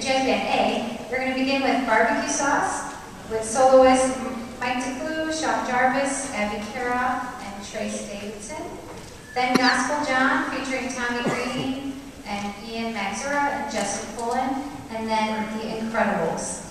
today. We're going to begin with barbecue sauce with soloists Mike DeClue, Sean Jarvis, Abby Kara, and Trace Davidson. Then Gospel John featuring Tommy Green and Ian Maxura and Justin Pullen. And then The Incredibles.